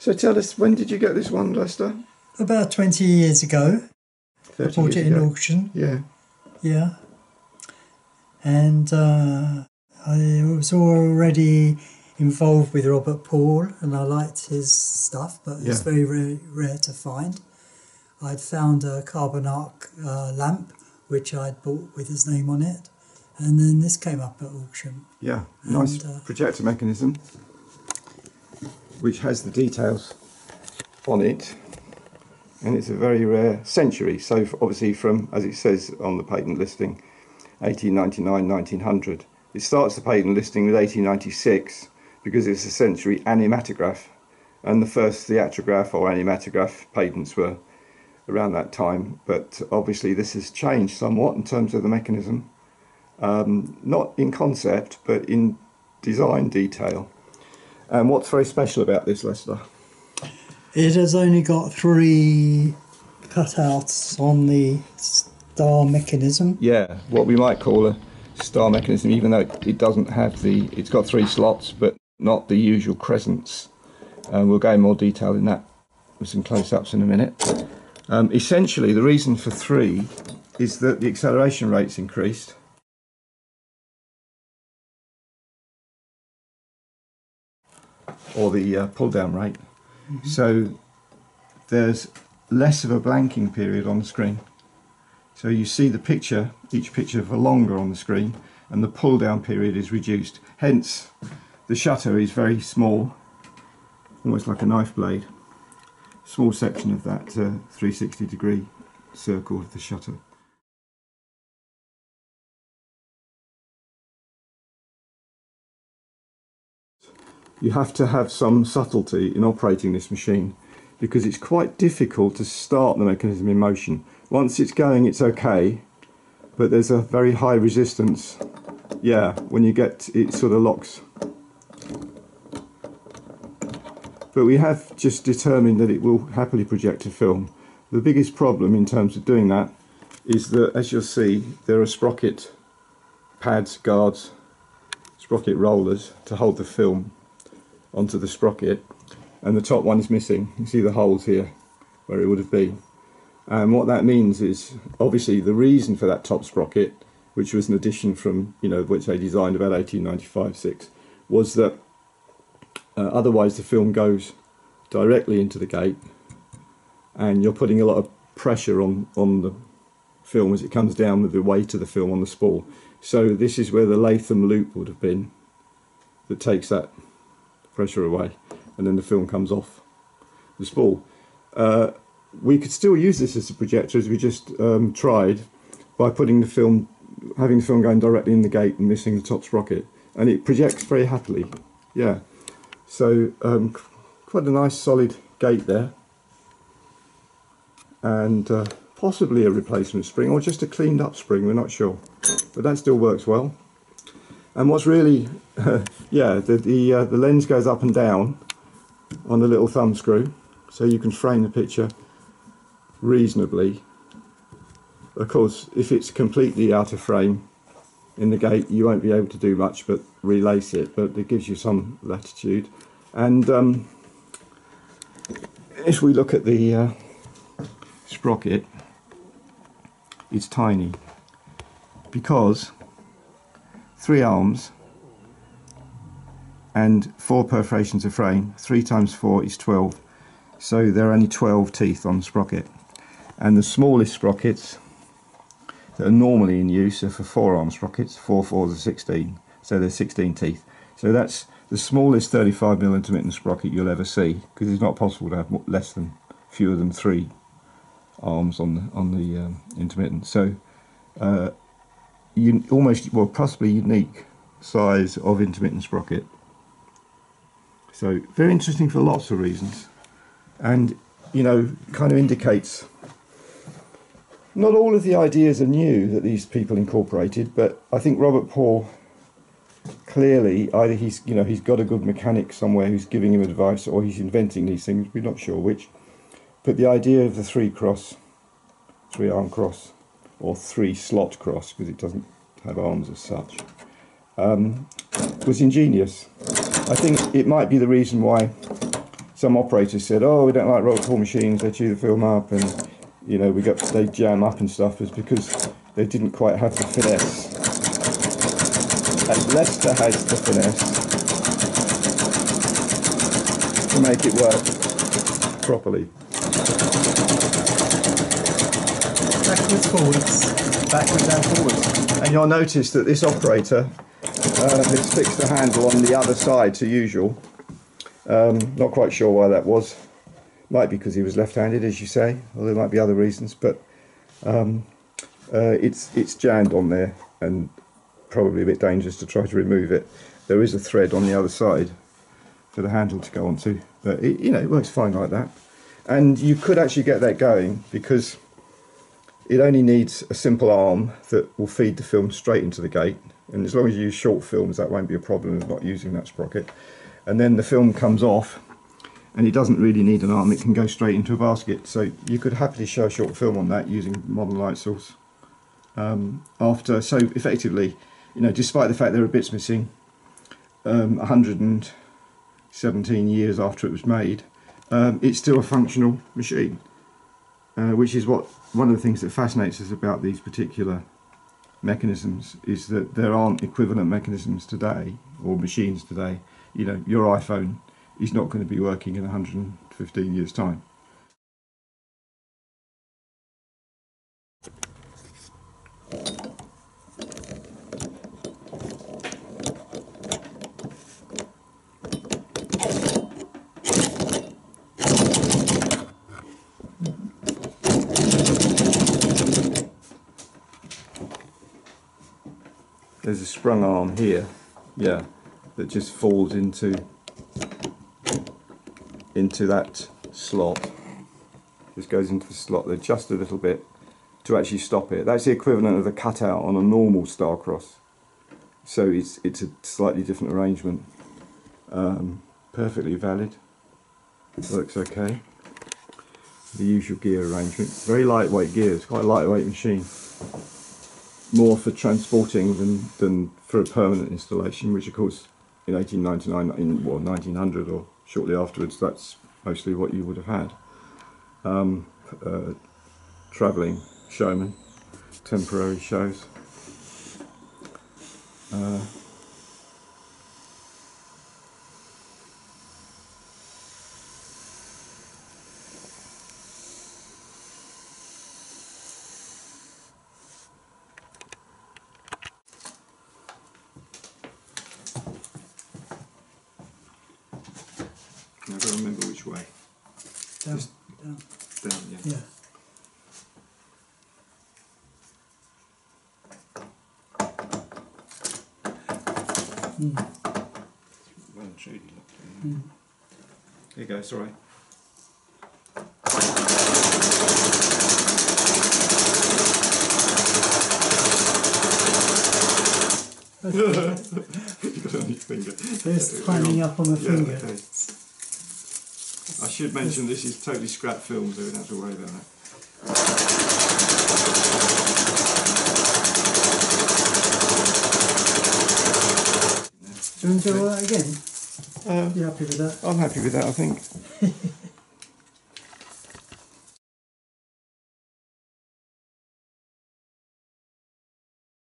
So tell us, when did you get this one, Lester? About 20 years ago, I bought it in ago. auction. Yeah. Yeah. And uh, I was already involved with Robert Paul and I liked his stuff, but it's Yeah. very, very rare to find. I'd found a carbon arc uh, lamp which I'd bought with his name on it, and then this came up at auction. Yeah, nice And, uh, projector mechanism, which has the details on it, and it's a very rare century. So obviously, from as it says on the patent listing, 1899, 1900. It starts the patent listing with 1896 because it's a century animatograph, and the first theatrograph or animatograph patents were around that time. But obviously, this has changed somewhat in terms of the mechanism um, not in concept, but in design detail. And what's very special about this, Lester? It has only got three cutouts on the star mechanism. Yeah, what we might call a star mechanism, even though it, it doesn't have the, it's got three slots, but not the usual crescents. Uh, we'll go in more detail in that with some close-ups in a minute. Um, essentially, the reason for three is that the acceleration rate's increased. Or the uh, pull-down rate. So there's less of a blanking period on the screen. So you see the picture, each picture for longer on the screen, and the pull down period is reduced. Hence, the shutter is very small, almost like a knife blade. Small section of that uh, 360 degree circle of the shutter. You have to have some subtlety in operating this machine because it's quite difficult to start the mechanism in motion. Once it's going, it's okay, but there's a very high resistance. Yeah, when you get it sort of locks. But we have just determined that it will happily project a film. The biggest problem in terms of doing that is that, as you'll see, there are sprocket pads, guards, sprocket rollers to hold the film onto the sprocket and the top one is missing. You see the holes here where it would have been. And what that means is obviously the reason for that top sprocket, which was an addition from, you know, which they designed about 1895 6, was that uh, otherwise the film goes directly into the gate and you're putting a lot of pressure on, on the film as it comes down with the weight of the film on the spool. So this is where the Latham loop would have been that takes that pressure away and then the film comes off the spool. Uh, we could still use this as a projector as we just um, tried by putting the film, having the film going directly in the gate and missing the top sprocket, and it projects very happily. Yeah, so um, quite a nice solid gate there, and uh, possibly a replacement spring or just a cleaned up spring. We're not sure, but that still works well. And what's really, yeah, the the, uh, the lens goes up and down on the little thumb screw, so you can frame the picture reasonably. Of course, if it's completely out of frame in the gate, you won't be able to do much but relace it, but it gives you some latitude. And um, if we look at the uh, sprocket, it's tiny because three arms and four perforations of frame. Three times four is 12. So there are only 12 teeth on the sprocket. And the smallest sprockets that are normally in use are for four arm sprockets. Four fours are 16. So there's 16 teeth. So that's the smallest 35mm intermittent sprocket you'll ever see because it's not possible to have less than fewer than three arms on the on the um, intermittent. So uh, you almost well possibly unique size of intermittent sprocket. So very interesting for lots of reasons, and you know kind of indicates. Not all of the ideas are new that these people incorporated, but I think Robert Paul clearly either he's you know he's got a good mechanic somewhere who's giving him advice, or he's inventing these things. We're not sure which. But the idea of the three cross, three arm cross, or three slot cross because it doesn't have arms as such, um, was ingenious. I think it might be the reason why some operators said, "Oh, we don't like roll call machines; they chew the film up, and you know we got they jam up and stuff." Is because they didn't quite have the finesse. And Lester has the finesse to make it work properly. Backwards, forwards. backwards and forwards. And you'll notice that this operator uh, has fixed the handle on the other side to usual. Um, not quite sure why that was. Might be because he was left-handed, as you say, or there might be other reasons. But um, uh, it's it's jammed on there, and probably a bit dangerous to try to remove it. There is a thread on the other side for the handle to go onto, but it, you know it works fine like that. And you could actually get that going because it only needs a simple arm that will feed the film straight into the gate. And as long as you use short films, that won't be a problem of not using that sprocket. And then the film comes off, and it doesn't really need an arm, it can go straight into a basket. So you could happily show a short film on that using modern light source. Um, after, so effectively, you know, despite the fact there are bits missing, um, 117 years after it was made, um, it's still a functional machine uh, which is what one of the things that fascinates us about these particular mechanisms is that there aren't equivalent mechanisms today or machines today. You know, your iPhone is not going to be working in 115 years' time. There's a sprung arm here, yeah, that just falls into into that slot. Just goes into the slot there just a little bit to actually stop it. That's the equivalent of the cutout on a normal Starcross. So it's it's a slightly different arrangement. Um, perfectly valid. Works okay. The usual gear arrangement. Very lightweight gears. Quite a lightweight machine more for transporting than, than for a permanent installation, which of course in 1899, in well 1900 or shortly afterwards, that's mostly what you would have had. Um, uh, travelling showmen, temporary shows. Uh, I've got to remember which way. Down, Just- down. Down, yeah. Yeah. Well and in. Here you go, sorry. you got it on your finger. There's climbing up on the Yeah, finger. okay. I should mention this is totally scrap film, so we don't have to worry about that. Do you want to do that again? Uh, You happy with that? I'm happy with that, I think.